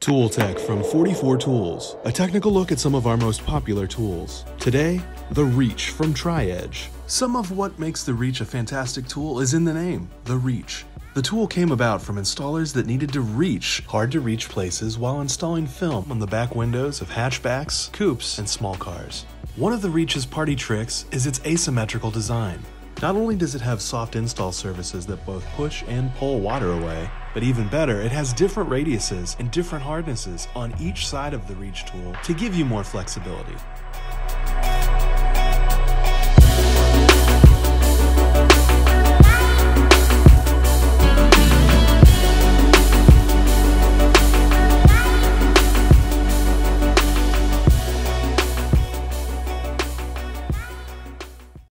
Tool Tech from 44 Tools, a technical look at some of our most popular tools. Today, the Reach from Tri-Edge. Some of what makes the Reach a fantastic tool is in the name, the Reach. The tool came about from installers that needed to reach hard to reach places while installing film on the back windows of hatchbacks, coupes, and small cars. One of the Reach's party tricks is its asymmetrical design. Not only does it have soft install services that both push and pull water away, but even better, it has different radiuses and different hardnesses on each side of the Reach tool to give you more flexibility.